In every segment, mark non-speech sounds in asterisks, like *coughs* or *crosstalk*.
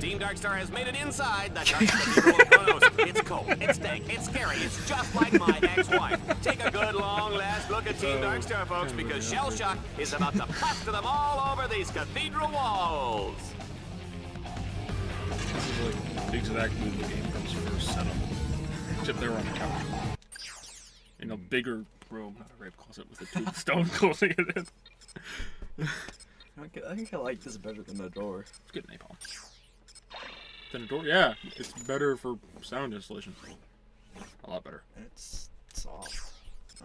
Team Darkstar has made it inside the Dark Cathedral. It's cold, it's dank, it's scary, it's just like my ex-wife. Take a good long last look at Team Darkstar, folks, because Shell Shock is about to plaster them all over these cathedral walls. This is like the exact move the game comes first setup. Except they were on the couch. In a bigger room, not a rape closet with a tombstone *laughs* closing it in. I think, I think I like this better than the door. It's good napalm. Then a door, yeah, it's better for sound installation. A lot better. It's soft.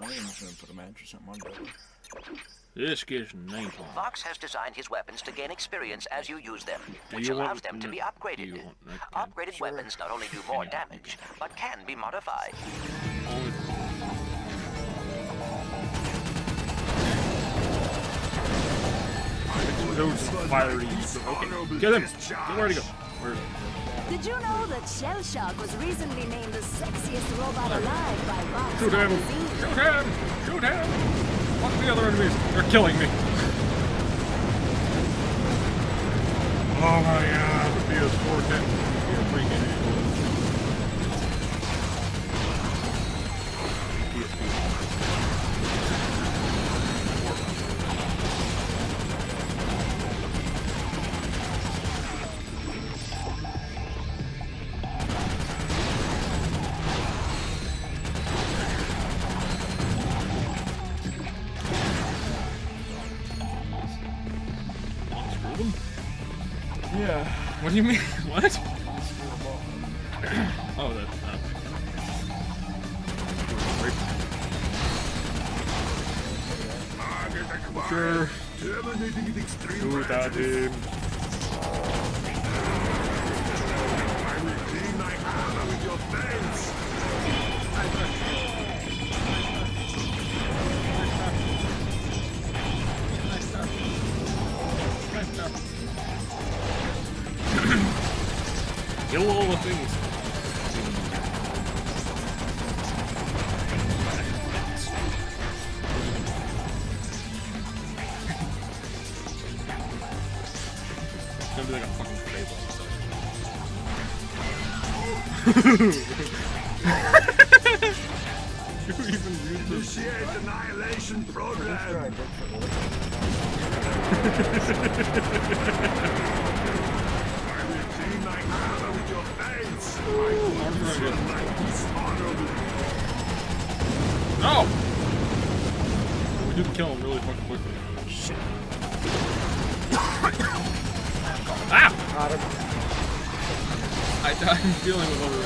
I think I'm just gonna put a mattress on my bed. This gives napalm. Vox has designed his weapons to gain experience as you use them, Do which allows them to be n- upgraded. do you want n- Upgraded weapons not only do more damage, but can be modified. Only Those fiery. Okay, get him. Get where to go. Did you know that Shell Shock was recently named the sexiest robot alive by Vox Shoot him! magazine? Shoot him! Shoot him! Fuck the other enemies. They're killing me. Oh my god, the PS4 can do you mean? *laughs* What? *clears throat* oh, that. Uh, sure. Shoot at him. Kill all the things. It's gonna be like a fucking fable. Who even used this? Initiate annihilation program. *laughs* dishonorably. No! We did kill him really fucking quickly. Shit. ah! I, I'm dealing with other.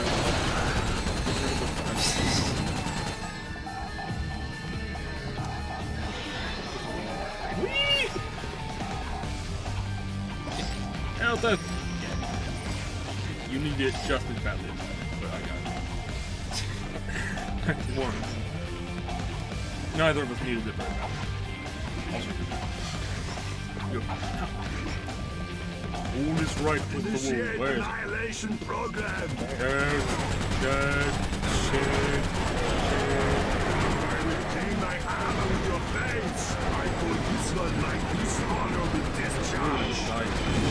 Whee! Help us! You need it just as badly, but I got it. *laughs* Warm. Neither of us needed it very badly. Also. All is right with the Initiate wall. Where is it? annihilation program. Good. Good. Shit. I will clean my hammer with your face. I call this one my dishonorable discharge.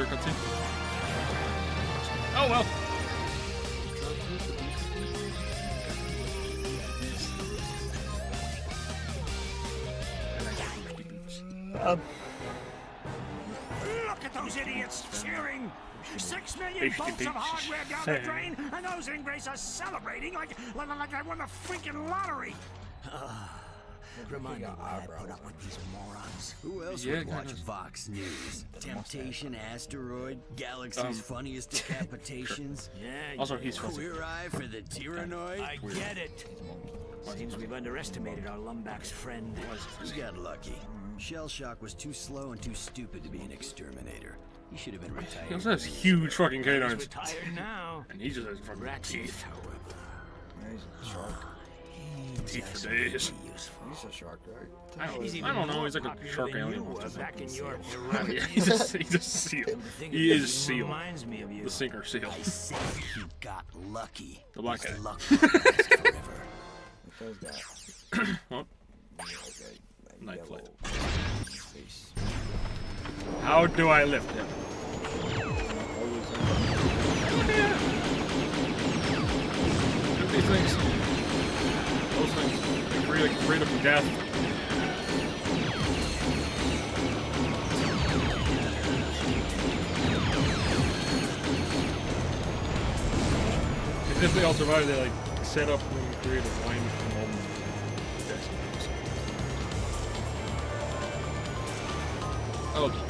Oh, there it comes in. Oh well. Um, Look at those idiots cheering. Six million Beefy bolts of hardware down the drain, and those ingrates are celebrating like, like, like I won the freaking lottery. Remind me why I put up with these morons. Who else Yeah, would watch kinda. Vox News? *laughs* Temptation, Asteroid, Galaxy's Um, funniest decapitations. *laughs* Yeah, Also, he's fuzzy. Queer Eye for the Tyhrranoid. I get it. Seems we've underestimated our Lombax friend. You got lucky. Shell Shock was too slow and too stupid to be an exterminator. He should have been He retired. also has huge fucking He's canines. retired now. And he just has fucking Ratchet, teeth. however. yeah, he's a shark. Teeth for days. He's a shark, right? I don't, He's I don't know. more He's like a shark than alien. you were back in your *laughs* Yeah, he's a, he's a seal. He is he seal. Reminds me of you. The sinker seal. I said he got lucky. The black guy. luck won't *laughs* forever. What does that? What? Night flight. How do I lift him? Do these things. Things. They create, create a death. If they all survive, they like set up and create a line from home. Oh.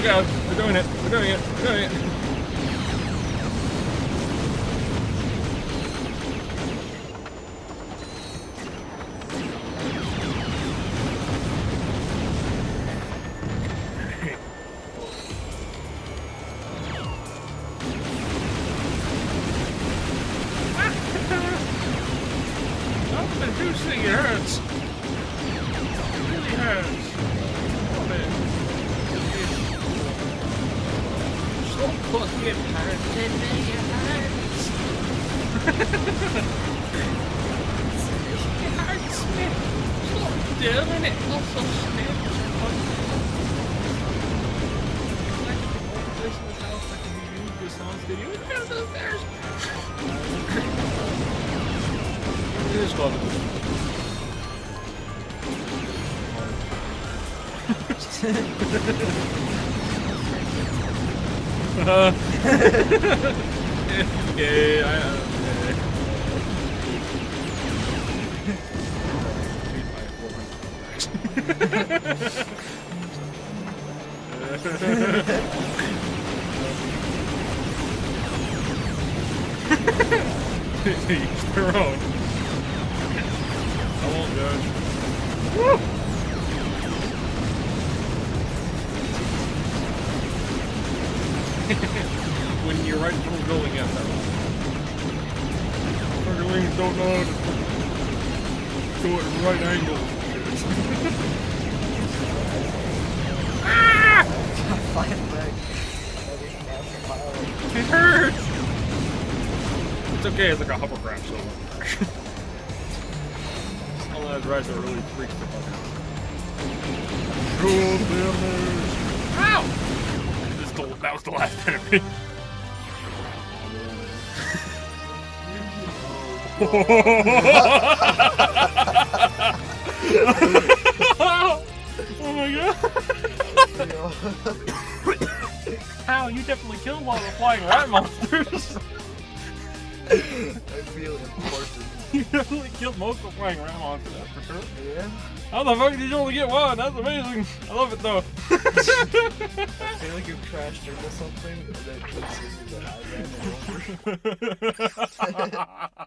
Oh we're doing it, we're doing it, we're doing it. Fucking hurt. It really hurts. it hurts me. So damn and it also smells. Like the old place yeah, I, uh, Each their own. I won't judge. Woo! Right angles. ah! It hurts! It's okay, it's like a hovercraft, so. *laughs* All that rides are really freaks the fuck out. Show them Ow! This the, that was the last *laughs* enemy. oh *laughs* Oh my god! *coughs* How you definitely killed one of the flying rat monsters. I feel important. *laughs* you definitely killed most of the flying rat monsters, that's for sure. Yeah? How the fuck did you only get one? That's amazing. I love it though. I feel like you crashed into something and then is that I ran it over.